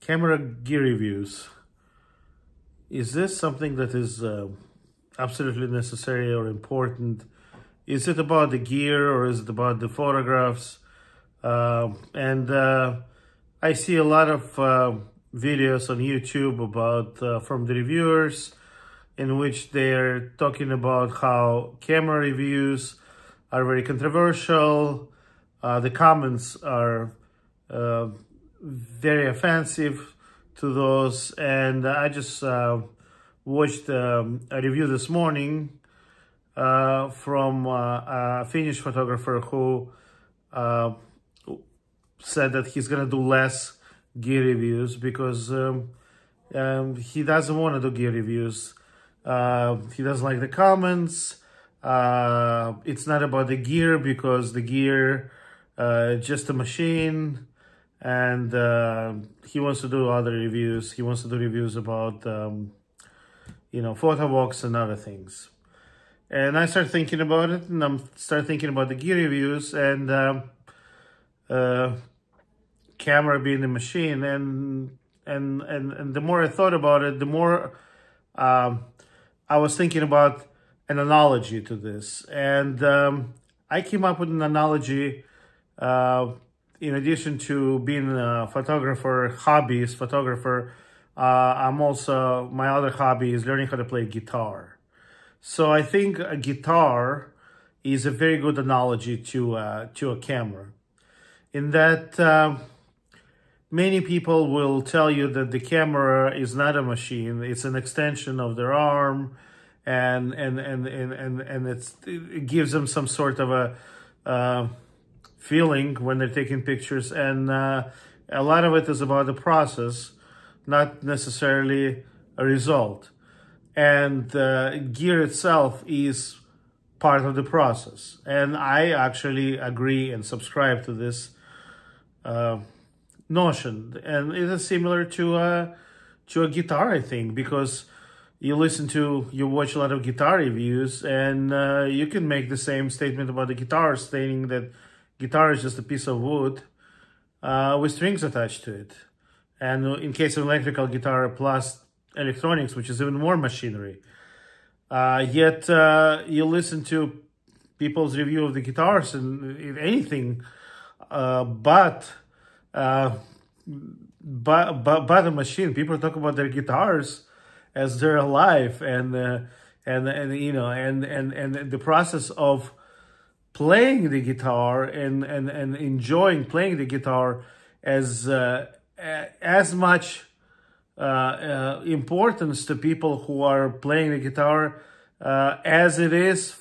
camera gear reviews. Is this something that is uh, absolutely necessary or important? Is it about the gear or is it about the photographs? Uh, and uh, I see a lot of uh, videos on YouTube about uh, from the reviewers in which they're talking about how camera reviews are very controversial. Uh, the comments are very offensive to those. And I just uh, watched um, a review this morning uh, from uh, a Finnish photographer who uh, said that he's going to do less gear reviews because um, um, he doesn't want to do gear reviews. Uh, he doesn't like the comments. Uh, it's not about the gear because the gear just a machine and uh, he wants to do other reviews. He wants to do reviews about, um, you know, photo walks and other things. And I start thinking about it, and I'm start thinking about the gear reviews and um, uh, camera being the machine. And and and and the more I thought about it, the more um, I was thinking about an analogy to this. And um, I came up with an analogy. In addition to being a photographer, hobbyist photographer, uh, I'm also, my other hobby is learning how to play guitar. So I think a guitar is a very good analogy to, uh, to a camera. In that uh, many people will tell you that the camera is not a machine, it's an extension of their arm, and and and and and, and it gives them some sort of a uh, feeling when they're taking pictures. And uh, a lot of it is about the process, not necessarily a result. And uh, gear itself is part of the process. And I actually agree and subscribe to this uh, notion. And it is similar to a, uh, to a guitar, I think, because you listen to, you watch a lot of guitar reviews, and uh, you can make the same statement about the guitar, stating that guitar is just a piece of wood uh, with strings attached to it. And in case of electrical guitar, plus electronics, which is even more machinery. Uh, yet uh, you listen to people's review of the guitars and anything uh, but, uh, but, but, but a machine. People talk about their guitars as they're alive and, uh, and, and, you know, and, and, and the process of playing the guitar and, and, and enjoying playing the guitar as uh, as much uh, uh, importance to people who are playing the guitar uh, as it is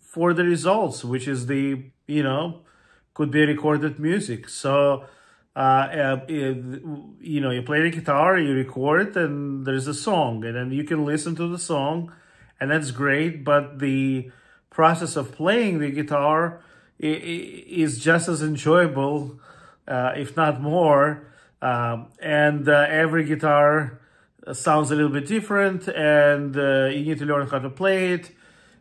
for the results, which is the, you know, could be recorded music. So, uh, uh, you know, you play the guitar, you record it, and there's a song, and then you can listen to the song, and that's great. But the process of playing the guitar is just as enjoyable, uh, if not more. Um, and uh, every guitar sounds a little bit different, and uh, you need to learn how to play it.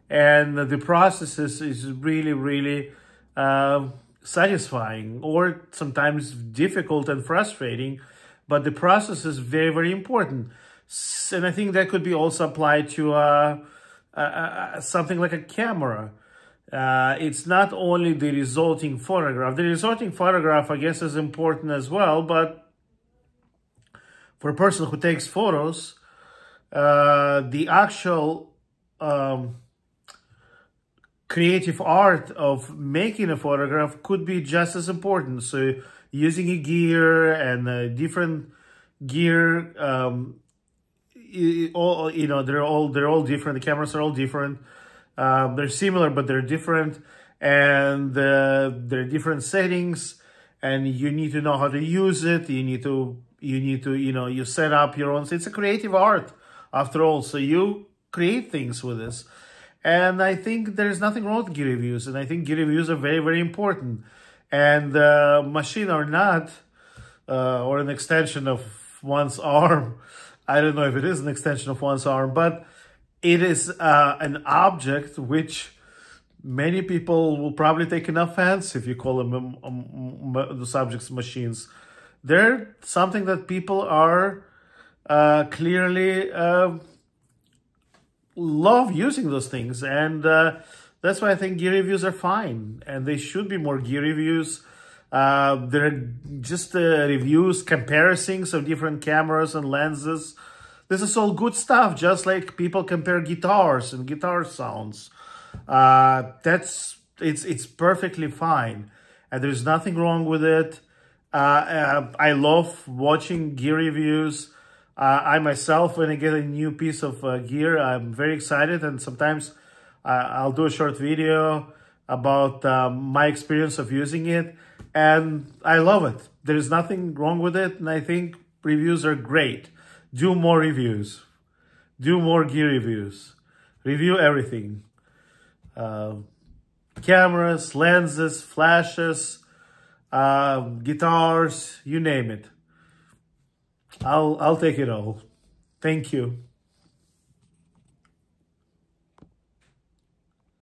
And the process is, is really, really uh, satisfying, or sometimes difficult and frustrating. But the process is very, very important. And I think that could be also applied to something like a camera. Uh, it's not only the resulting photograph. The resulting photograph, I guess, is important as well, but for a person who takes photos, uh, the actual um, creative art of making a photograph could be just as important. So using a gear and uh, different gear um, all you know they're all they're all different. The cameras are all different. Um, they're similar, but they're different, and uh, they're different settings. And you need to know how to use it. You need to you need to you know you set up your own. It's a creative art after all. So you create things with this. And I think there's nothing wrong with gear reviews. And I think gear reviews are very, very important. And uh, machine or not, uh, or an extension of one's arm, I don't know if it is an extension of one's arm, but it is uh, an object which many people will probably take an offense if you call them um, um, the subjects machines they're something that people are uh, clearly uh, love using those things. And uh, that's why I think gear reviews are fine. And they should be more gear reviews. Uh, they're just uh, reviews, comparisons of different cameras and lenses. This is all good stuff, just like people compare guitars and guitar sounds. Uh, that's it's it's perfectly fine, and there's nothing wrong with it. Uh, uh, I love watching gear reviews. Uh, I myself, when I get a new piece of uh, gear, I'm very excited, and sometimes uh, I'll do a short video about um, my experience of using it, and I love it. There's nothing wrong with it, and I think reviews are great. Do more reviews. Do more gear reviews. Review everything. Uh, cameras, lenses, flashes, uh, guitars, you name it. I'll I'll take it all. Thank you.